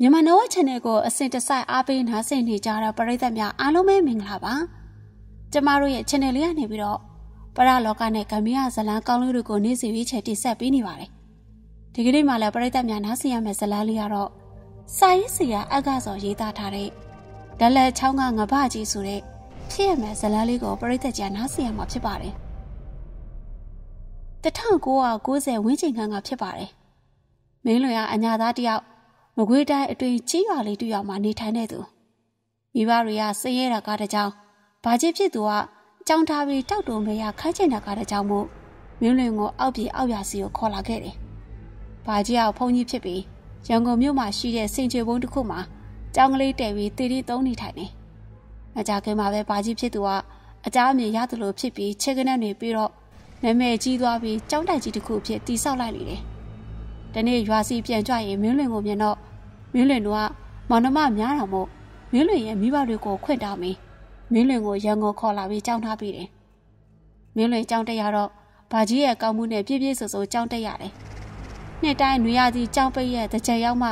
မြန်မာနိုး channel ကိုအစဉ်တစိုက်အားပေးနားဆင်နေကြတဲ့ပရိသတ်များအားလုံးပဲမင်္ဂလာပါကျမတို့ရဲ့ channel လေးကနေပြီးတော့ပရလောကနဲ့ကမ္ဘာဇလံကောင်းလေးတွေကိုနေ့စဉ်ရွေးချယ်တင်ဆက်ပေးနေပါတယ်ဒီကနေ့မှလည်းပရိသတ်များနားဆင်ရမယ့်ဇလံလေးကတော့စာရေးဆရာအက္ခဆော်ရေးသားထားတဲ့ဒလက်ချောင်းကငပကြီးဆိုတဲ့ဖြစ်ရမယ့်ဇလံလေးကိုပရိသတ်ကြားနားဆင်ရမှာဖြစ်ပါတယ်1990ဝန်းကျင်ခန့်ကဖြစ်ပါတယ်မင်းလွင်ကအညာသားတယောက် မကွေးတိုင်းအတွင်းကြီးရွာလေးတူရွာမှာနေထိုင်နေသူမိဘတွေကစည်ရဲတာကားတကြောင်ဘာကြီးဖြစ်သူကကြောင်ထားပြီးတောက်တုံမရခိုင်းချင်တာကားတကြောင်မို့မင်းလွင်ကိုအောက်ပြေအောက်ရစီကိုခေါ်လာခဲ့တယ်။ဘာကြီးကဖုန်ကြီးဖြစ်ပြီးရန်ကုန်မြို့မှာရှိတဲ့စင်ချေဘုံတစ်ခုမှာကြောင်ကလေးတဲပြီးတည်တည်သုံးနေထိုင်နေ။မကြခင်မှာပဲဘာကြီးဖြစ်သူကအကြအမြင်ရသလိုဖြစ်ပြီးခြေကနက်တွေပြီးတော့နာမည်ကြီးသွားပြီးကြောင်းတိုက်ကြီးတစ်ခုဖြစ်တိဆောက်လိုက်လေတယ်။ ဒီနေ့ရွာစီပြန်ကြွရင်မင်းလွင်ကိုမြင်တော့မင်းလွင်တို့ကမောင်နှမများတာမို့မင်းလွင်ရဲ့မိဘတွေကိုခွင့်တောင်းပြီးမင်းလွင်ကိုရန်ကုန်ခေါ်လာပြီးကြောင်းထားပြီးတယ်။မင်းလွင်ကြောင်းတက်ရတော့ဘာကြီးရဲ့ကောင်းမှုနဲ့ပြည့်ပြည့်စုံစုံကြောင်းတက်ရတယ်။နှစ်တိုင်းနွေရသည့်ကြောင်းပိတ်ရဲ့တကြရောက်မှ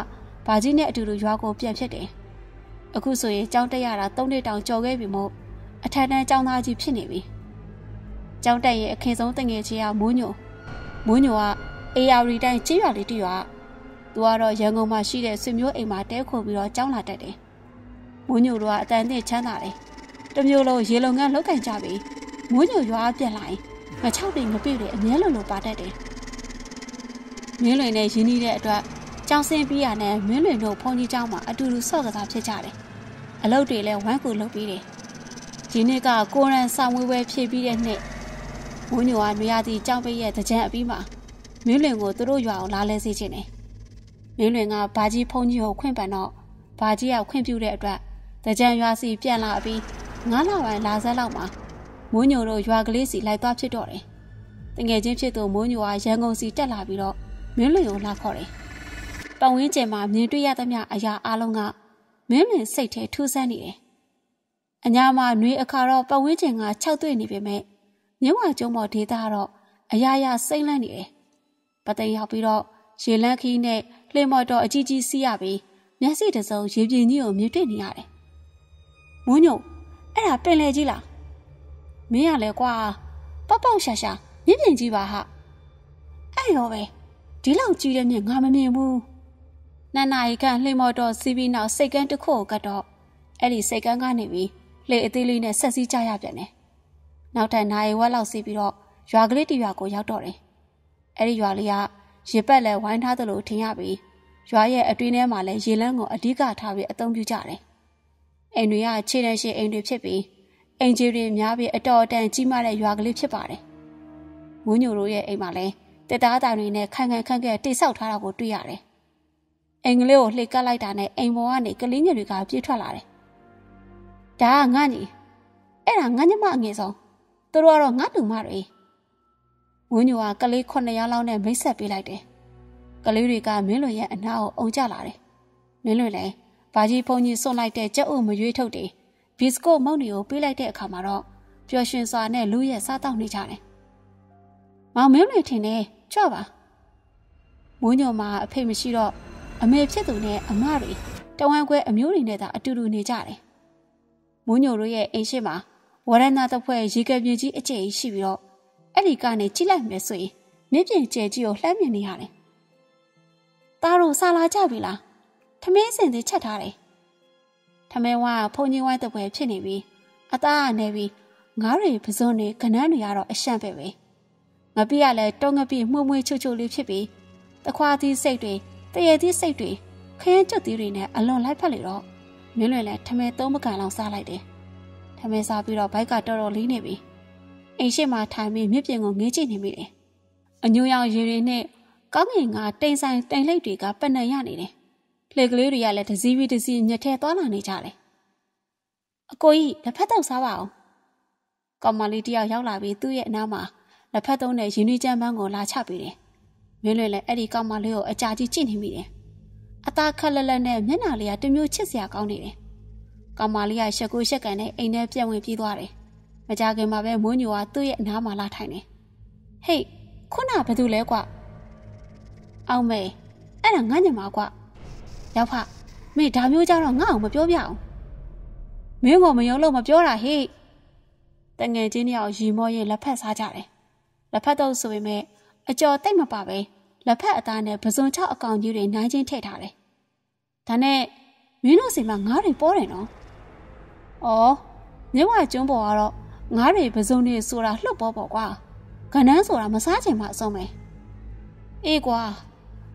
ဘာကြီးနဲ့အတူတူရွာကိုပြန်ဖြစ်တယ်။အခုဆိုရင်ကြောင်းတက်ရတာ၃နှစ်တောင်ကျော်ခဲ့ပြီမို့အထက်တန်းကျောင်းသားကြီးဖြစ်နေပြီ။ကျောင်းတက်ရဲ့အခင်ဆုံးတငယ်ချင်းကမိုးညိုမိုးညိုက အေယာရီတိုင်းကြေးရွာလေးတရွာသူကတော့ရန်ကုန်မှာရှိတဲ့ဆွေမျိုးအိမ်မှာတဲခိုပြီးတော့ကျောင်းလာတက်တယ်။မိုးညိုတို့ကအတန်နဲ့ချမ်းသာတယ်။တမျိုးလုံးရေလုံငန်းလောက်ကင်ကြပြီးမိုးညိုရွာပြန်လာရင်ငချောက်တွေငပိတွေအမြဲလုံးလိုပါတတ်တယ်။မင်းလွင်နဲ့ရင်းနှီးတဲ့အတွက်ကျောင်းဆင်းပြီးရတဲ့မင်းလွင်တို့ဖုန်ကြီးကျောင်းမှာအတူတူဆော့ကစားဖြစ်ကြတယ်။အလုပ်တွေလည်းဝမ်းကူလုပ်ပြီးတယ်။ဒီနေ့ကကိုရန်ဆောင်ဝဲဝဲဖြည့်ပြီးတဲ့နှစ်မိုးညိုကနွေရာသီကျောင်းပိတ်ရဲ့တကြံအပြီးမှာ မင်းလွင်ကိုသူတို့ရွာအောင်လာလဲစေခြင်းတယ်။မင်းလွင်ကဘာကြီးဖုန်ကြီးကိုခွင့်ပန်တော့ဘာကြီးကခွင့်ပြုတဲ့အတွက်တကြံရွာစီပြန်လာပြီးငါးလပိုင်းလာဆက်လောက်မှာမိုးညိုတို့ရွာကလေးစီလိုက်သွားဖြစ်တော့တယ်။တငယ်ချင်းဖြစ်သူမိုးညိုကရန်ကုန်စီတက်လာပြီးတော့မင်းလွင်ကိုလာခေါ်တယ်။ပတ်ဝန်းကျင်မှာမြင်တွေ့ရသမျှအရာအလုံးကမင်းလွင်စိတ်ထဲထူးဆန်းနေတယ်။အညာမှာနှွေအခါတော့ပတ်ဝန်းကျင်ကခြောက်သွေ့နေပေမဲ့မြဝကျုံမော်ဒေတာကတော့အရာရာစိမ့်လန့်နေတယ်။ ပသိမ်ရောက်ပြီးတော့ရေလန်းခီးနဲ့လှေမော်တော်အကြီးကြီးစီးရပြီးမျက်စိတစုံရေပြင်ကြီးကိုမြင်တွေ့နေရတယ်။မွန်းညုံအဲ့ဒါပင်လေကြီးလား။မင်းရလဲကွာပေါက်ပေါက်ရှာရှာမြင့်ပြင်ကြီးပါဟာ။အဲ့ရောပဲဒီလောက်ကြီးတဲ့မြင်ငါမမြင်ဘူး။နန္နာရီကလှေမော်တော်စီးပြီးနောက်စိတ်ကန်းတစ်ခုကိုကတ်တော့အဲ့ဒီစိတ်ကန်းကနေပြီးလှေအသေးလေးနဲ့ဆက်စည်းကြရပြန်တယ်။နောက်ထပ်နိုင်ဝက်လောက်စီးပြီးတော့ရွာကလေးတရွာကိုရောက်တော့တယ်။ အဲ့ဒီရွာလေးကရေပက်လဲဝိုင်းထားသလိုထင်ရပြီးရွာရဲ့အတွင်းထဲမှာလည်းရေလန်းကိုအဓိကထားပြီးအသုံးပြုကြတယ်။အိမ်တွေကခြေတန်းရှိအိမ်တွေဖြစ်ပြီးအိမ်ကြီးတွေများပြီးအတော်အတန်ကြီးမားတဲ့ရွာကလေးဖြစ်ပါတယ်။မိုးညိုတို့ရဲ့အိမ်မှာလည်းတက်သားတိုင်တွေနဲ့ခိုင်ခိုင်ခန့်ခန့်တိတ်ဆောက်ထားတာကိုတွေ့ရတယ်။အိမ်ကလေးကိုလှေကပ်လိုက်တာနဲ့အိမ်ပေါ်ကနေကလေးငယ်တွေကပြေးထွက်လာတယ်။ဒါကငါညီအဲ့ဒါငါညမအငယ်ဆုံးသူတို့ကတော့ငါတူမတွေ ဝင်းညိုကကလေး9ယောက်လောက်နဲ့မိတ်ဆက်ပေးလိုက်တယ်။ကလေးတွေကမင်းလွင်ရဲ့အနားကိုအုံကြလာတယ်။မင်းလွင်လည်းဘာကြီးဖုန်ကြီးစွန့်လိုက်တဲ့ကြက်ဥမရွေးထုတ်တယ်။ဘီစကုတ်မုန့်တွေကိုပေးလိုက်တဲ့အခါမှာတော့ပျော်ရွှင်စွာနဲ့လူရဲ့စားတောက်နေကြတယ်။မောင်မင်းလွင်ထင်တယ်ကြွပါ။ဝင်းညိုမှာအဖေမရှိတော့အမေဖြစ်သူနဲ့အမတွေတဝမ်းခွဲအမျိုးတွေနဲ့သာအတူတူနေကြတယ်။မွန်းညိုတို့ရဲ့အိမ်ရှိမှာဝရဏတစ်ဖွဲ့ရေကပြင်းကြီးအကျယ်ကြီးရှိပြီးတော့ အဲ့ဒီကနေကြည့်လိုက်မယ်ဆိုရင်မြင့်ပြင်ကျဲကြီးကိုလှမ်းမြင်နေရတယ်။သားတို့စားလာကြပြီလား။ထမင်းစင်သေးချက်ထားတယ်။ထမင်းဝါဖုန်ကြီးဝိုင်းတပွဲဖြစ်နေပြီ။အသားကနေပြီးငါးတွေပစုံတွေကနန်းတွေကတော့အရှန့်ပဲပဲ။ငပိကလည်းတုံးငပိမှုမွှေးချွတ်ချွတ်လေးဖြစ်ပြီးတခွားသီးစိတ်တွေတရေသီးစိတ်တွေခရမ်းကျွတ်သီးတွေနဲ့အလွန်လိုက်ဖက်လေတော့မင်းလွင်လည်းထမင်းသုံးပကံလောက်စားလိုက်တယ်။ထမင်းစားပြီးတော့ဘိုက်ကတော်တော်လေးနေပြီ။ အိမ်ရှိမှထိုင်ပြီးမြစ်ပြင်ကိုငေးကြည့်နေမိတယ်။အညိုရောင်ရေတွေနဲ့ကောင်းငင်ကတိမ်ဆိုင်တိမ်လိပ်တွေကပနံရနေတယ်။လှေကလေးတွေကလည်းတစည်းပြီးတစည်းမြက်ထဲသွားလာနေကြတယ်။အကိုကြီးလက်ဖက်တော့စားပါအောင်။ကောင်မလေးတယောက်ရောက်လာပြီးသူ့ရဲ့အနားမှာလက်ဖက်သုံးတဲ့ရင်းနှီးချမ်းပန်းကိုလာချပေးတယ်။မင်းလွင်လည်းအဲ့ဒီကောင်မလေးကိုအကြာကြီးကြည့်နေမိတယ်။အသားခက်လက်လက်နဲ့မျက်နှာလေးကတမျိုးချစ်စရာကောင်းနေတယ်။ကောင်မလေးကရှက်ကိုရှက်ကန်နဲ့အိမ်ထဲပြက်ဝင်ပြေးသွားတယ်။ မကြခင်မှာပဲမိုးညိုကသူ့ရဲ့အနားမှာလာထိုင်နေဟေးခုနဘာတူလဲကွအောင်မေအဲ့ဒါငါညမကွရောက်ဖမင်းဒါမျိုးကြတော့ငါ့အောင်မပြောပြအောင်မင်းကမယုံလို့မပြောတာဟိတငယ်ချင်းတယောက်ရီမောရင်လက်ဖက်စားကြတယ်လက်ဖက်တော့ဆိုပေမဲ့အကျော်တိတ်မပါပဲလက်ဖက်အသားနဲ့ပစုံချောက်အကောင်ကြီးတွေနိုင်ချင်းထည့်ထားတယ်ဒါနဲ့မင်းတို့စီမှာငါးတွေပေါ်တယ်နော်။အော်မြဝကျွန်းပေါ်ကတော့ ငါးတွေပစုံတွေဆိုတာလှုပ်ပေါ်ပေါ့ကွာ။ကနန်းဆိုတာမစားချင်မှအဆုံးပဲ။အေးကွာ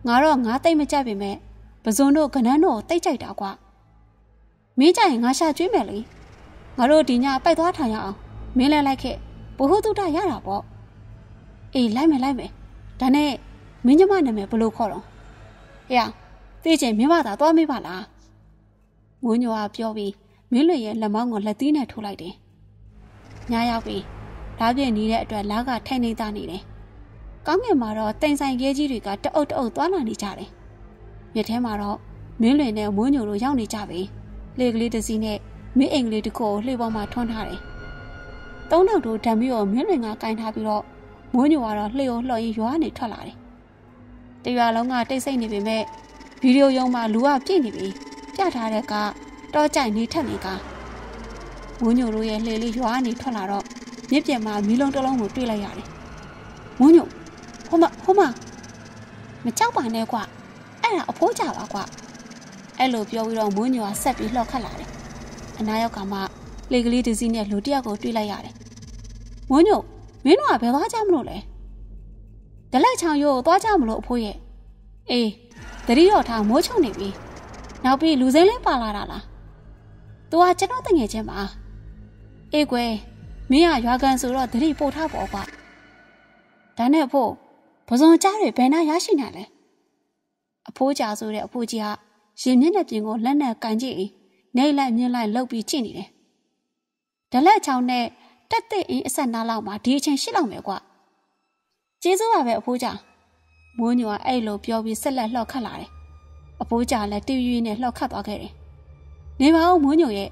ငါတော့ငါတိတ်မကြိုက်ပေမဲ့ပစုံတို့ကနန်းတို့တိတ်ကြိုက်တာကွာ။မင်းကြရင်ငါရှာကျွေးမယ်လေ။ငါတို့ဒီညပိုက်သွားထိုင်ရအောင်။မင်းလည်းလိုက်ခဲ့ဘ ഹു တုတရတာပေါ့။အေးလိုက်မယ်လိုက်မယ်။ဒါနဲ့မင်းညမနာမည်ဘလို့ခေါ်တော့။ဟေ့သိချင်မြမသာသွားမေးပါလား။ငိုးညိုကပြောပြီးမင်းလွင်ရဲ့လက်မောင်းကိုလက်သီးနဲ့ထိုးလိုက်တယ်။ ညရောက်ပြီ။ဓာပြည့်နေတဲ့အတွက်လားကထိုင်နေတာနေတယ်။ကောင်းကင်မှာတော့တိမ်ဆိုင်ရဲကြီးတွေကတအုပ်တအုပ်သွားလာနေကြတယ်။မြစ်ထဲမှာတော့မင်းလွင်နဲ့မွေးညိုတို့ရောက်နေကြပြီ။လေကလေးတစ်စီးနဲ့မင်းအိမ်ကလေးတစ်ခုကိုလှေပေါ်မှာထွန်းထားတယ်။သုံးနောက်တို့ဓာမီကိုမင်းလွင်ကကင်ထားပြီးတော့မွေးညိုကတော့လှေကိုလှော်ရင်ရွာနေထွက်လာတယ်။တရွာလုံးကတိတ်ဆိတ်နေပေမဲ့ဗီဒီယိုရုံးမှာလူကပြည့်နေပြီပြထားတဲ့ကတော့ကြိုက်နေထက်နေက ဝင်းညိုတို့ရဲ့လှေလေးရွာနေထွက်လာတော့မြစ်ပြင်မှာမီးလုံးတစ်လုံးကိုတွေ့လိုက်ရတယ်ဝင်းညိုဟိုမဟိုမမကြောက်ပါနဲ့ကွအဲ့ဒါအဖိုးကြပါကွအဲ့လိုပြောပြီးတော့ဝင်းညိုကဆက်ပြီးလှော့ခတ်လာတယ်အနာရောက်ကမှလေကလေးတစ်စီးနဲ့လူတစ်ယောက်ကိုတွေ့လိုက်ရတယ်ဝင်းညိုမင်းတို့ကဘယ်သွားကြမလို့လဲဒလက်ချောင်ရိုးကိုသွားကြမလို့အဖိုးရဲ့အေးတတိတော်ထားမိုးချုံနေပြီနောက်ပြီးလူစိမ်းလေးပါလာတာလား။ तू ကကျွန်တော်တငယ်ချင်းပါ။ အေးကွယ်မင်းကရွာကန်ဆိုတော့တတိပို့ထားပေါ့ကွာ။ဒါနဲ့ဖို့ပဇွန်ကြားတွေဘယ်နာရရှိနိုင်လဲ။အဖိုးကြာဆိုတဲ့အဖိုးကြီးကရင်မျက်နှာပြင်ကိုလက်နဲ့ကန်ကြည့်နေလိုက်မြင်လိုက်လှုပ်ပြီးကြည့်နေတယ်။ဒလက်ချောင်းနဲ့တက်တဲ့အင်းအဆက်နားလောက်မှာဒီအချိန်ရှိလောက်မယ်ကွာ။ကျေးဇူးပါပဲအဖိုးကြာ။မိုးညိုကအဲ့လိုပြောပြီးဆက်လက်လှော့ခတ်လာတယ်။အဖိုးကြာလည်းတီးရွေးနဲ့လှော့ခတ်သွားခဲ့တယ်။နေပါဦးမိုးညိုရဲ့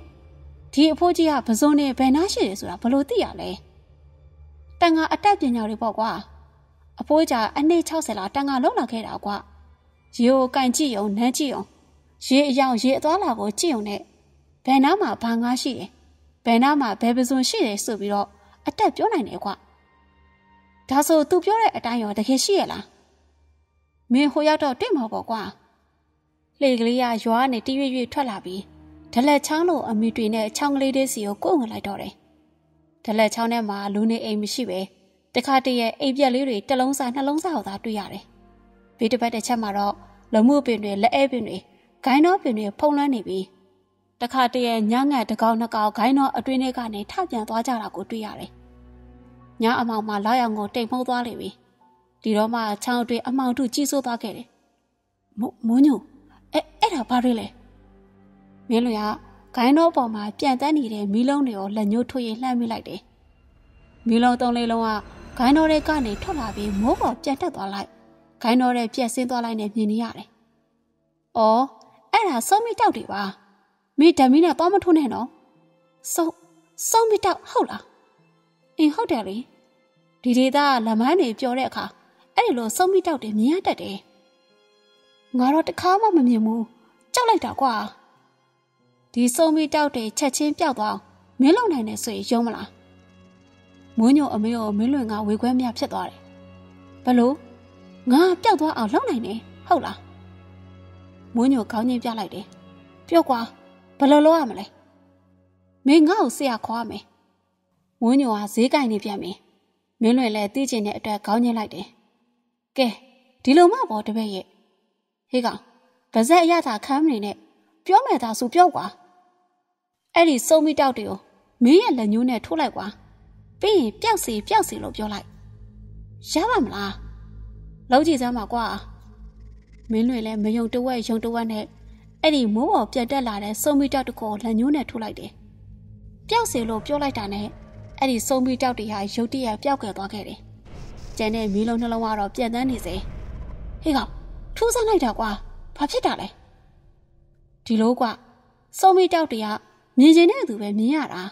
ဒီအဖိုးကြီးကပစုံနဲ့ဘယ်နာရှိတယ်ဆိုတာဘလို့သိရလဲ။တန်ကအတက်ပညာတွေပေါ့ကွာ။အဖိုးကြာအနှစ်60လောက်တန်ကလုံးလာခဲ့တာကွာ။ရေကိုကန်ကြည့်အောင်နမ်းကြည့်အောင်ရေအယောင်ရေအသွားလာကိုကြည့်အောင်နဲ့ဘယ်နာမှာဘာငါရှိတယ်။ဘယ်နာမှာဘယ်ပစုံရှိတယ်ဆိုပြီးတော့အတက်ပြောနိုင်တယ်ကွာ။ဒါဆို तू ပြောတဲ့အတိုင်းရောတကယ်ရှိရလား။မင်းဟိုရောက်တော့တွေ့မှာပေါ့ကွာ။လှေကလေးကရွာကနေတရွေ့ရွေ့ထွက်လာပြီး ဒလက်ချောင်းလိုအမိတွေနဲ့ချောင်းကလေးလေးစီကိုကိုယ်ဝင်လိုက်တော့တယ်။ဒလက်ချောင်းထဲမှာလူနေအိမ်မရှိပဲတခါတည်းရဲ့အိမ်ပြက်လေးတွေတစ်လုံးစားနှလုံးစားကိုသာတွေ့ရတယ်။ဘေးတစ်ပတ်တစ်ချက်မှာတော့လမှုပင်တွေလက်အဲပင်တွေဂိုင်းတော်ပင်တွေဖုံးလွှမ်းနေပြီးတခါတည်းရဲ့ညငတ်တကောင်နှစ်ကောင်ဂိုင်းတော်အတွင်းထဲကနေထပြန်သွားကြတာကိုတွေ့ရတယ်။ညအမောင်မှာလာရောင်ကိုတိမ်မှုသွားလေပြီ။ဒီတော့မှချောင်းအတွင်းအမောင်တို့ကြီးစိုးသွားခဲ့တယ်။မိုးညိုအဲအဲ့ဒါဘာတွေလဲ။ မင်းလွင်ကဂိုင်းတော့ပေါ်မှာပြန်တန်းနေတဲ့မီးလုံးတွေကိုလက်ညှိုးထွေးရင်လှမ်းမိလိုက်တယ်။မီးလုံးသုံးလေးလုံးကဂိုင်းတော်တွေကနေထွက်လာပြီးမိုးပေါ်ပြန်တက်သွားလိုက်။ဂိုင်းတော်တွေပြက်ဆင်းသွားလိုက်နဲ့မြင်နေရတယ်။အော်အဲ့ဒါစုံမီတောက်တွေပါ။မင်းဓမီနဲ့သွားမထုံးနဲ့နော်။စုံစုံမီတောက်ဟုတ်လား။အင်းဟုတ်တယ်လေ။ဒီဒေသကလမန်းတွေပြောတဲ့အခါအဲ့ဒီလိုစုံမီတောက်တွေမြင်ရတတ်တယ်။ငါတော့တခါမှမမြင်ဘူး။ကြောက်လိုက်တာကွာ။ ဒီစုံမီတောက်တွေချက်ချင်းပျောက်သွားမင်းလုံနိုင်နေဆိုရင်ယုံမလားမွန်းညိုအမေကိုမင်းလွင်ကဝေခွဲမြဖြစ်သွားတယ်ဘလို့ငါပျောက်သွားအောင်လုပ်နိုင်တယ်ဟုတ်လားမွန်းညိုခေါင်းညင်းပြလိုက်တယ်ပြော့ကွာဘယ်လိုလုပ်ရမလဲမင်းငါ့ကိုဆရာခေါ်ရမယ်မွန်းညိုကဈေးကင်နေပြန်ပြီမင်းလွင်လည်းသိချင်တဲ့အတွက်ခေါင်းညင်းလိုက်တယ်ကဲဒီလိုမှပေါ့တပည့်ရဲ့ဟေးကောင်ဗဇက်အရသာခမ်းနေနဲ့ပြောမယ်သာဆိုပြောကွာ အဲ့ဒီစုံမိတောက်တွေကိုမင်းရဲ့လက်ညှိုးနဲ့ထိုးလိုက်ကွာပြီးရင်ပျောက်စီပျောက်စီလို့ပြောလိုက်ရပါမလားလုံးကြည့်စမ်းပါကွာမင်းတွေလည်းမယုံတဝက်ယုံတဝက်နဲ့အဲ့ဒီမိုးပေါ်ပြတ်တက်လာတဲ့စုံမိတောက်တကိုလက်ညှိုးနဲ့ထိုးလိုက်တယ်ပျောက်စီလို့ပြောလိုက်တာနဲ့အဲ့ဒီစုံမိတောက်တွေဟာရုတ်တရက်ပျောက်ကွယ်သွားခဲ့တယ်ကျန်တဲ့မီးလုံးနှလုံးကတော့ပြန့်တန်းနေစေဟေးကောင်ထူးဆန်းလိုက်တာကွာဘာဖြစ်တာလဲဒီလိုကွစုံမိတောက်တွေက မြင်ကျင်တဲ့သူပဲမြင်ရတာ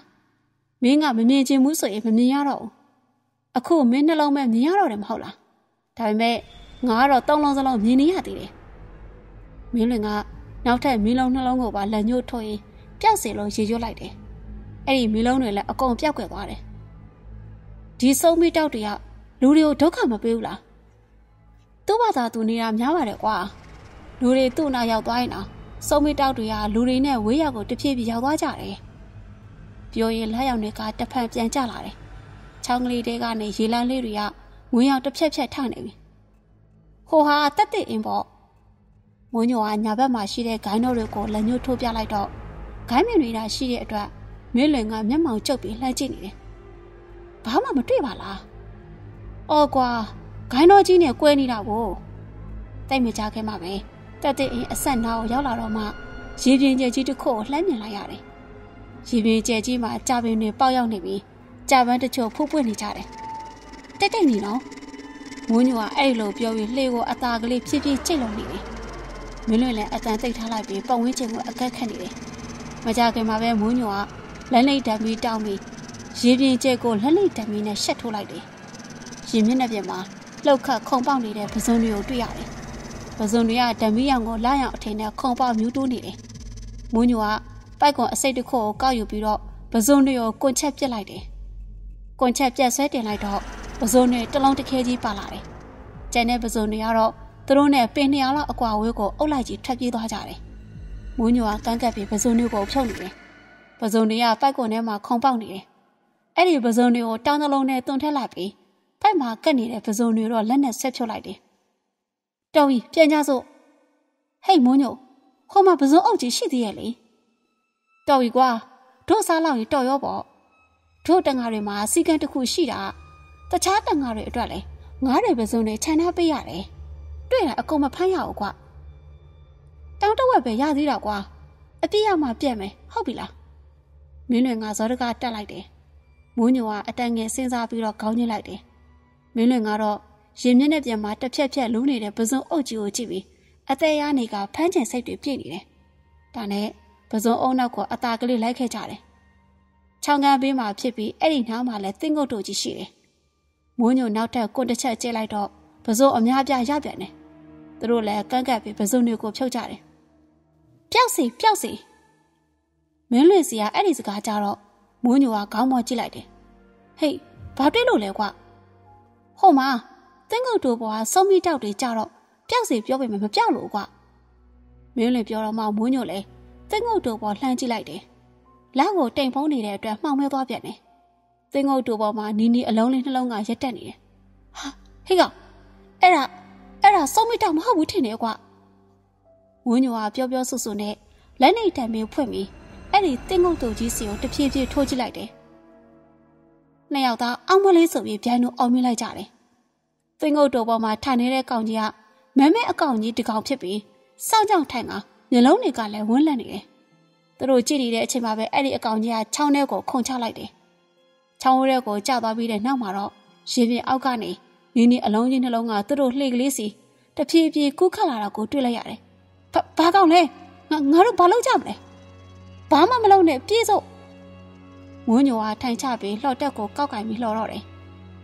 မင်းကမမြင်ကျင်ဘူးဆိုရင်မမြင်ရတော့ဘူးအခုမင်းနှလုံးမဲ့မြင်ရတော့တယ်မဟုတ်လားဒါပေမဲ့ငါကတော့တောင်းလုံးစလုံးမြင်နေရသေးတယ်မင်းလွင်ကနောက်ထပ်မီးလုံးနှလုံးကိုပါလက်ညှိုးထုတ်ရင်ပျောက်စီလုံးရေရွတ်လိုက်တယ်အဲ့ဒီမီးလုံးတွေလည်းအကုန်ပျောက်ကွယ်သွားတယ်ဒီဆုံးမီတောက်တရလူတွေကိုဒုက္ခမပေးဘူးလားသူ့ဘာသာသူနေတာများပါတယ်ကွာလူတွေသူ့နာရောက်သွားရင်တော့ ဆုံးမီတောက်တွေကလူတွေနဲ့ဝေးရောက်ကိုတဖြည်းဖြည်းရောက်သွားကြတယ်ပြောရင်လက်ရောက်တွေကတဖန်ပြန်ကျလာတယ်ချောင်းကလေးတွေကနေရေလန်းလေးတွေကငွေရောက်တစ်ဖြက်ဖြက်ထနေပြီဟိုဟာတက်တဲ့အင်းပေါ့မွန်းညိုကညာဘက်မှာရှိတဲ့ဂိုင်းတို့တွေကိုလက်ညှိုးထိုးပြလိုက်တော့ဂိုင်းမြင်နေတာရှိတဲ့အတွက်မင်းလွင်ကမျက်မှောင်ကျုပ်ပြီးလှမ်းကြည့်နေတယ်။ဘာမှမတွေ့ပါလား။အော်ကွာဂိုင်းတော်ကြီးနဲ့ကွဲနေတာကိုတိတ်မကြခဲ့မှပဲ တက်တဲ့အင်းအဆက်နာကိုရောက်လာတော့မှရေပြင်းကျဲကြီးတစ်ခုကိုလှမ်းမြင်လိုက်ရတယ်။ရေပြင်းကျဲကြီးမှာကြာပင်တွေပေါက်ရောက်နေပြီးကြာပန်းတချို့ဖူးပွင့်နေကြတယ်။တက်တက်နေနော်။မွန်းညိုကအဲ့လိုပြောပြီးလှေကိုအသာကလေးဖြည်းဖြည်းချိတ်လုံနေတယ်။မင်းလွင်လည်းအတန်တိတ်ထားလိုက်ပြီးပုံဝင်းချင်ကိုအကက်ခတ်နေတယ်။မကြခင်မှာပဲမွန်းညိုကလက်လိတ်တံမီတောင်းပြီးရေပြင်းကျဲကိုလက်လိတ်တံမီနဲ့ရှက်ထိုးလိုက်တယ်။ရေမျက်နှာပြင်မှာလှုပ်ခတ်ခုံပေါက်နေတဲ့ပဇွန်တွေကိုတွေ့ရတယ်။ ပဇွန်တွေကဓမီရောင်ကိုလာရောင်အထင်နဲ့ခုံပေါက်မြူးတိုးနေတယ်။မွန်းညိုကပိုက်ကွန်အစိတ်တစ်ခုကိုကောက်ယူပြီးတော့ပဇွန်တွေကိုကွန်ချက်ပစ်လိုက်တယ်။ကွန်ချက်ပြက်ဆွဲတင်လိုက်တော့ပဇွန်တွေတလုံးတစ်ခဲကြီးပါလာတယ်။ကျန်တဲ့ပဇွန်တွေကတော့သူတို့နဲ့ပင်နှစ်ယောက်လောက်အကွာဝေးကိုအုပ်လိုက်ကြီးထွက်ပြေးသွားကြတယ်။မွန်းညိုကကန်းကပ်ပြီးပဇွန်တွေကိုဖြုတ်နေတယ်။ပဇွန်တွေကပိုက်ကွန်ထဲမှာခုံပေါက်နေတယ်။အဲ့ဒီပဇွန်တွေကိုတောင်းတလုံးနဲ့တွန်ထက်လိုက်ပြီးပိုက်မှာကက်နေတဲ့ပဇွန်တွေတော့လက်နဲ့ဆက်ဖြုတ်လိုက်တယ်။ တော်ပြီပြန်ကြစို့။ဟိတ်မွန်းညိုဟိုမှာပဇွန်အုပ်ကြီးရှိသေးရဲ့လေ။တော်ပြီကွာတို့စားလောက်ရင်တော်ရောပေါ့။တို့တန်ငါတွေမှာစီကံတစ်ခုရှိတာတခြားတန်ငါတွေအတွက်လည်းငားတွေပဇွန်တွေခြံထားပေးရတယ်။တွေ့ရင်အကုန်မဖမ်းရဘူးကွာ။တောင်းတဝက်ပဲရသေးတာကွာ။အပြည့်ရမှပြက်မယ်ဟုတ်ပြီလား။မင်းတွေငါဇောတကတက်လိုက်တယ်။မွန်းညိုကအတန်ငယ်စဉ်းစားပြီးတော့ခေါင်းညှိလိုက်တယ်။မင်းတွေကတော့ ရင်မျက်နှာပြန်မှာတစ်ဖြက်ဖြက်လုံးနေတဲ့ပဇွန်အုပ်ကြီးကိုကြည့်ပြီးအသေးရနေကဖမ်းချင်စိတ်တွေပြည့်နေတယ်။ဒါနဲ့ပဇွန်အုပ်နောက်ကအตาကလေးလိုက်ခဲ့ကြတယ်။ချောင်းကန်းဘေးမှာဖြစ်ပြီးအဲ့ဒီနားမှာလည်းတင်းငုတ်တို့ကြီးရှိတယ်။မွန်းညိုနောက်ထပ်ကွန်တစ်ချက်ကျဲလိုက်တော့ပဇွန်အများပြရပြန်တယ်။သူတို့လည်းကန့်ကပ်ပြီးပဇွန်တွေကိုဖြုတ်ကြတယ်။ပျောက်စီပျောက်စီမင်းလွင်စီကအဲ့ဒီစကားကြတော့မွန်းညိုကခေါင်းမောကြည့်လိုက်တယ်။ဟေးဘာတွေ့လို့လဲကွာ။ဟုတ်မှာတ င်းငုတ်တို့ပေါ်ကစုံမိတောက်တွေကြတော့ပျောက်စီပြောပေမဲ့မပျောက်လို့ကွာ။မင်းလွင်ပြောတော့မှမွန်းညိုလည်းတင်းငုတ်တို့ပေါ်လှမ်းကြည့်လိုက်တယ်။လက်ကိုတိမ်ဖုံးနေတဲ့အတွက်မှောင်မဲသွားပြန်တယ်။တင်းငုတ်တို့ပေါ်မှာနီနီအလုံးလေးနှလုံးကရက်တက်နေတယ်။ဟာဟေးကောင်အဲ့ဒါအဲ့ဒါစုံမိတောက်မဟုတ်ဘူးထင်တယ်ကွာ။ဝင်းညိုကပြောပြောဆူဆူနဲ့လက်နေတံမင်းဖွင့်ပြီးအဲ့ဒီတင်းငုတ်တို့ကြီးစီကိုတဖြည်းဖြည်းထိုးကြည့်လိုက်တယ်။နှစ်ယောက်သားအောင်းမလေးဆိုပြီးဗျိုင်းတို့အောင်မြင်လိုက်ကြတယ်။ တင်းငုတ်တို့ပေါ်မှာထိုင်နေတဲ့ကောင်ကြီးကမမဲအကောင်ကြီးတကောင်ဖြစ်ပြီးစောင့်ကြောင်ထိုင်ကမျက်လုံးတွေကလည်းဝန်းလန့်နေတယ်။သူတို့ကြည့်နေတဲ့အချိန်မှာပဲအဲ့ဒီအကောင်ကြီးကချောင်းထဲကိုခုန်ချလိုက်တယ်။ချောင်းထဲကိုကျသွားပြီးတဲ့နောက်မှာတော့ရေပြင်အောက်ကနေနင်းနီအလုံးကြီးနှလုံးကသူတို့လှေကလေးစီတဖြည်းဖြည်းကူးခတ်လာတာကိုတွေ့လိုက်ရတယ်။ဘာဘာကောင်လဲငါငါတို့ဘာလုပ်ကြမလဲ။ဘာမှမလုပ်နဲ့ပြေးစို့။ဝန်းညိုကထိုင်ချပြီးလှော်တက်ကိုကောက်ကင်ပြီးလှော်တော့တယ်။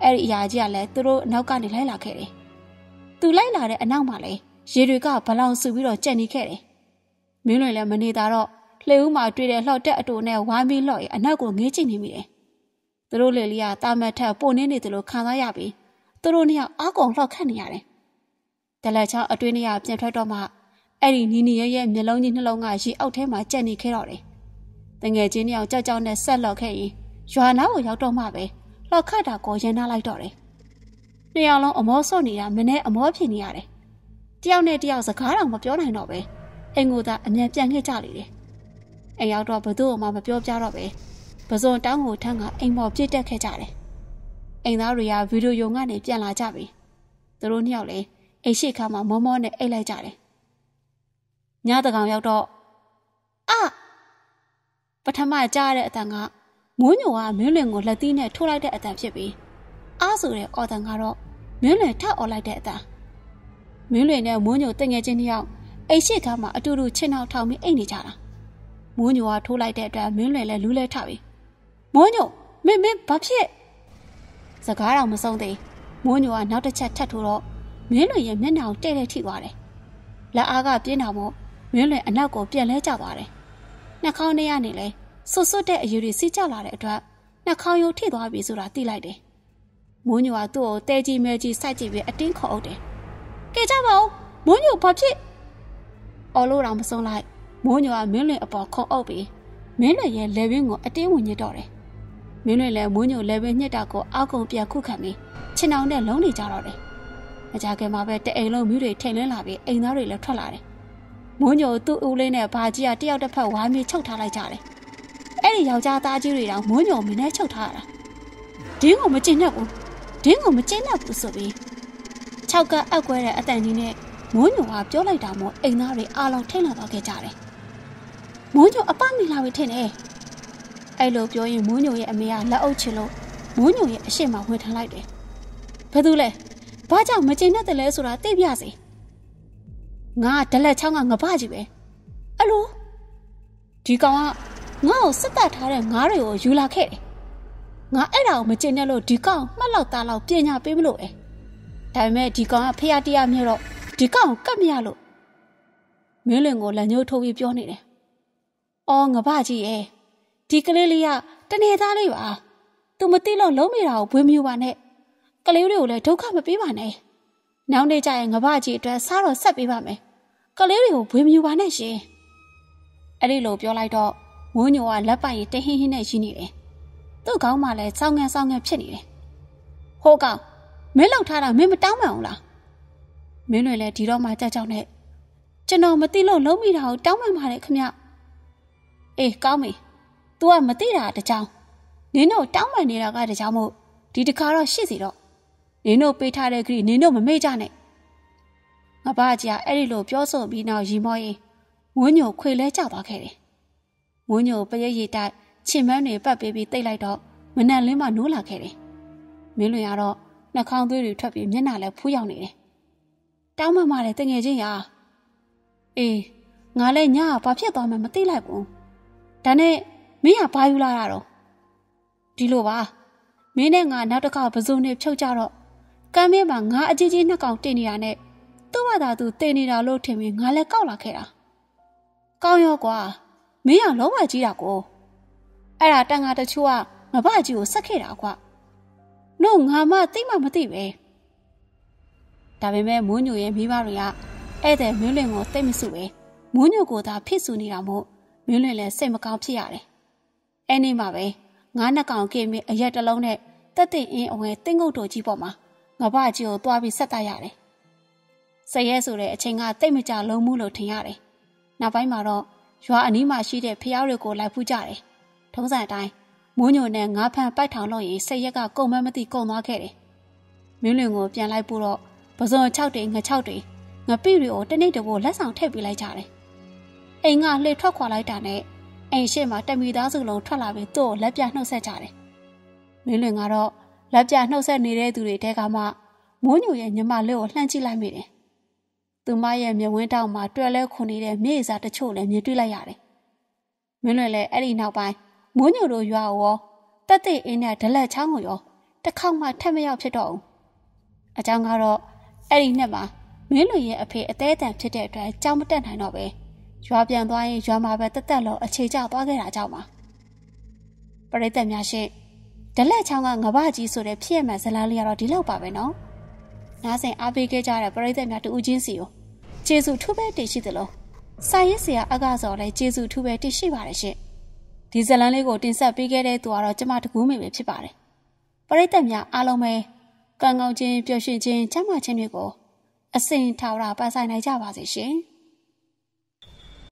အဲ့ဒီအရာကြီးကလည်းသူတို့အနောက်ကနေလိုက်လာခဲ့တယ်။သူလိုက်လာတဲ့အနောက်မှာလည်းရေတွေကဘလောင်ဆူပြီးတော့ကြက်နေခဲ့တယ်။မင်းလွင်လည်းမနေတာတော့လှေဦးမှာတွေ့တဲ့လှော်တက်အတူနဲ့ဝိုင်းပြီးလှော်ရင်အနောက်ကိုငေးကြည့်နေမိတယ်။သူတို့လေလေးကတာမတ်ထက်ပိုနေနေတယ်လို့ခံစားရပြီးသူတို့နှစ်ယောက်အားကုန်လှော်ခတ်နေရတယ်။တလက်ချောင်းအတွင်းထဲကပြန်ထွက်တော့မှအဲ့ဒီနီနီရဲ့ရဲ့မျက်လုံးကြီးနှလုံးကရေအောက်ထဲမှာကြက်နေခဲ့တော့တယ်။တငယ်ချင်းနှစ်ယောက်ကြောက်ကြောက်နဲ့ဆက်လှော်ခဲ့ရင်ရွာနာကိုရောက်တော့မှပဲ လှော်ခတ်တာကိုရန်နာလိုက်တော့တယ်။နှစ်ယောက်လုံးအမောဆော့နေတာမနဲ့အမောဖြစ်နေရတယ်။တယောက်နဲ့တယောက်စကားတော့မပြောနိုင်တော့ပဲအိမ်ကိုသာအမြန်ပြန်ခဲ့ကြလေတယ်။အိမ်ရောက်တော့ဘသူ့မှမပြောပြတော့ပဲပဇွန်တောင်းကိုထန်းကအိမ်ပေါ်ပြစ်တက်ခဲ့ကြတယ်။အိမ်သားတွေကဗီဒီယိုကနေပြန်လာကြပြီ။သူတို့နှစ်ယောက်လည်းအိမ်ရှိခါမှာမောမောနဲ့အိတ်လိုက်ကြတယ်။ညတကောင်ရောက်တော့အပထမကြားတဲ့အတန်က မိုးညိုကမင်းလွင်ကိုလက်သီးနဲ့ထိုးလိုက်တဲ့အတန်ဖြစ်ပြီးအားဆိုတဲ့အော်တန်ကတော့မင်းလွင်ထအော်လိုက်တဲ့အတန်မင်းလွင်နဲ့မိုးညိုတငယ်ချင်းတယောက်အိတ်ရှိခါမှာအတူတူချင်းနောက်ထောင်ပြီးအိတ်နေကြတာမိုးညိုကထိုးလိုက်တဲ့အတွက်မင်းလွင်လည်းလူးလဲထပြီမိုးညိုမင်းမင်းဘာဖြစ်စကားတော့မဆုံးသေးမိုးညိုကနောက်တစ်ချက်ထပ်ထိုးတော့မင်းလွင်ရဲ့မျက်နှာကိုတဲ့တဲ့ထိသွားတယ်လက်အားကပြင်းတာမို့မင်းလွင်အနောက်ကိုပြန်လဲကျသွားတယ်နှာခေါင်းထဲကနေလဲ ဆွတ်ဆွတ်တဲ့အယူတွေစီးကျလာတဲ့အတွက်နှာခေါင်းရိုးထိသွားပြီဆိုတာသိလိုက်တယ်မိုးညိုကသူ့ကိုတဲကြီးမဲကြီးစိုက်ကြည့်ပြီးအတင်းခေါ်အုပ်တယ်ကဲကြပါဦးမိုးညိုဘာဖြစ်အော်လို့တော့မဆုံးလိုက်မိုးညိုကမင်းလွင်အပေါ်ခုံအုပ်ပြီးမင်းလွင်ရဲ့လေဘင်းကိုအတင်းဝင်ညစ်တော့တယ်မင်းလွင်လည်းမိုးညိုလေဘင်းညစ်တာကိုအောက်ကုန်ပြန်ခုခံပြီးချင်အောင်နဲ့လုံးနေကြတော့တယ်မကြခင်မှာပဲတအိမ်လုံးမြူတွေထိန်လင်းလာပြီးအိမ်သားတွေလည်းထွက်လာတယ်မိုးညိုသူ့ဦးလေးနဲ့ဘာကြီးကတယောက်တစ်ဖက်ဝါးမြေချုပ်ထားလိုက်ကြတယ် အဲ့ဒီယောက်ျားသားကြီးတွေတောင်မိုးညိုမင်းနဲ့ချုပ်ထားရတာဒင်းကိုမကျင်နဲ့ဘူးဒင်းကိုမကျင်နဲ့ဘူးဆိုပြီး၆ကအက်ကွဲတဲ့အတန်ကြီးနဲ့မိုးညိုကပြောလိုက်တာမို့အိမ်သားတွေအားလုံးထိတ်လန့်သွားခဲ့ကြတယ်မိုးညိုအပမိလာပြီထင်တယ်အဲ့လိုပြောရင်မိုးညိုရဲ့အမေကလက်အုပ်ချင်လို့မိုးညိုရဲ့အရှိမဝင်ထန်လိုက်တယ်ဘယ်သူလဲဘာကြောင့်မကျင်နဲ့တလဲဆိုတာသိပြစေငါဒလက်ချောင်းကငပကြီးပဲအလိုဒီကောင်က ငါ့ကိုစစ်တပ်ထားတဲ့ငါးတွေကိုယူလာခဲ့တယ်ငါအဲ့ဒါကိုမကျင်နဲ့လို့ဒီကောင်မှတ်လောက်သားလောက်ပညာပေးမလို့အဲဒါပေမဲ့ဒီကောင်ကဖះတရားမြဲတော့ဒီကောင်ကတ်မရလို့မင်းလင်ကိုလက်ညှိုးထိုးပြီးပြောနေတယ်အော်ငပကြီးရဲ့ဒီကလေးလေးကတနေသားလေးပါသူမသိလို့လုံးမိတာကိုဘွေးမြူပါနဲ့ကလေးတွေကိုလည်းဒုက္ခမပေးပါနဲ့နောက်နေ့ကျရင်ငပကြီးအတွက်စားတော့ဆက်ပေးပါမယ်ကလေးတွေကိုဘွေးမြူပါနဲ့ရှင်အဲ့ဒီလိုပြောလိုက်တော့ မိုးညိုကလက်ပိုက်ရင်တဟင်းဟင်းနဲ့ရှိနေတယ်သူ့ခေါင်းမှာလည်းစောင်းငန်းစောင်းငန်းဖြစ်နေတယ်ဟိုကောင်မင်းလောက်ထားတာမင်းမတောင်းမှန်အောင်လားမင်းတွေလည်းဒီတော့မှကြောက်ကြောက်နဲ့ကျွန်တော်မသိလို့လုံးမိတာကိုတောင်းမှန်ပါတယ်ခမအေးကောင်းပြီ तू ကမသိတာတကြောင်နင်းတို့တောင်းမှန်နေတာကတကြောင်မို့ဒီတခါတော့ရှိစီတော့နင်းတို့ပေးထားတဲ့ခရီးနင်းတို့မမေ့ကြနဲ့ငါဘာကြီးအဲ့ဒီလိုပြောဆိုပြီးနောက်ရီမောရင်ဝင်းညိုခွေလဲကျသွားခဲ့တယ် ဝင်းညိုပရိတ်ရိတ်တိုက်ချင်မန်းတွေပတ်ပေးပြီးတိတ်လိုက်တော့မနက်လင်းမှနိုးလာခဲ့တယ်မင်းလွင်ကတော့နှာခေါင်းသွေးတွေထွက်ပြီးမျက်နှာလည်းဖူးရောက်နေတယ်တောင်းမှမှလည်းတငယ်ချင်းရာအေးငါလည်းညကဘာဖြစ်သွားမှမသိလိုက်ဘူးဒါနဲ့မင်းကဘာယူလာတာတော့ဒီလိုပါမင်းနဲ့ငါနောက်တစ်ခါပစုံနဲ့ဖြုတ်ကြတော့ကမ်းမဲမှာငါအကြီးကြီးနှစ်ကောင်တင်နေတာနဲ့သူ့ဘာသာသူတင်နေတာလို့ထင်ပြီးငါလည်းကောက်လာခဲ့တာကောင်းရောကွာ မင်းကလုံးဝကြီးတာကိုအဲ့ဒါတန်ငါတချို့ကငါဘကြီးကိုဆက်ခဲ့တာကွာနို့ငါမသိမှမသိပဲဒါပေမဲ့မိုးညိုရဲ့မိဘတွေကဧည့်သည်မင်းလွင်ကိုသိမစုပဲမိုးညိုကိုသာဖြစ်စုနေတာမို့မင်းလွင်လည်းစိတ်မကောင်းဖြစ်ရတယ်အဲ့ဒီမှာပဲငါးနှစ်ကောင်ကင်းပြီးအရက်တစ်လုံးနဲ့တက်တဲ့အင်းအဝဲတင်းငုတ်တော်ကြီးပေါ်မှာငါဘကြီးကိုတွားပြီးဆက်တတ်ရတယ်။စရဲဆိုတဲ့အချိန်ကတိတ်မကြလုံးမှုလို့ထင်ရတယ်။နောက်ပိုင်းမှာတော့ ရွာအနီးမှာရှိတဲ့ဖျားတွေကိုလိုက်ဖူးကြတယ်။ထုံးစံအတိုင်းမိုးညိုနဲ့ငါးဖန်ပိုက်ထောင်လို့ရင်စရက်ကကုံမမသိကုံသွားခဲ့တယ်။မင်းလွင်ကိုပြန်လိုက်ပို့တော့ပဇွန်6တိင6တိငပိတွေကိုတနေ့တပိုးလက်ဆောင်ထည့်ပေးလိုက်ကြတယ်။အိမ်ကလှေထွက်ခွာလိုက်တာနဲ့အိမ်ရှိမှာတမီသားစုလုံးထွက်လာပြီးသူ့ကိုလက်ပြနှုတ်ဆက်ကြတယ်။မင်းလွင်ကတော့လက်ပြနှုတ်ဆက်နေတဲ့သူတွေတဲကမှမိုးညိုရဲ့ညီမလေးကိုလှမ်းကြည့်လိုက်မိတယ်။ သူမရဲ့မျက်ဝန်းတောင်မှာတွဲလဲခုနေတဲ့မြေစာတချို့လည်းမြင်တွေ့လိုက်ရတယ်။မင်းလွင်လည်းအဲ့ဒီနောက်ပိုင်းမိုးညိုတို့ရွာရောတက်တဲ့အင်းနဲ့ဒလက်ချောင်းကိုရောတစ်ခေါက်မှထက်မရောက်ဖြစ်တော့ဘူး။အကြောင်းကတော့အဲ့ဒီနှစ်မှာမင်းလွင်ရဲ့အဖေအသေးအတန်ဖြစ်တဲ့အတွက်ကြောင်မတက်နိုင်တော့ပဲရွာပြန်သွားရင်ရွာမှာပဲတက်တက်လို့အခြေကျသွားခဲ့တာကြောင့်ပါပရိသတ်များရှင်ဒလက်ချောင်းကငပကြီးဆိုတဲ့ဖြစ်ရမှန်ဇလားလေးကတော့ဒီလောက်ပါပဲနော်နားဆင်အားပေးခဲ့ကြတဲ့ပရိသတ်များတူဦးချင်းစီကို ကျေးဇူးထူးပဲတင်ရှိသလိုစာရေးဆရာအကစော်လည်းကျေးဇူးထူးပဲတင်ရှိပါတယ်ရှင်ဒီဇလန်းလေးကိုတင်ဆက်ပေးခဲ့တဲ့သူကတော့ကျမတကူးမေပဲဖြစ်ပါတယ်ပရိသတ်များအားလုံးပဲကံကောင်းခြင်းပျော်ရွှင်ခြင်းချမ်းသာခြင်းတွေကိုအစိမ်ထာဝရပန်းဆိုင်နိုင်ကြပါစေရှင်။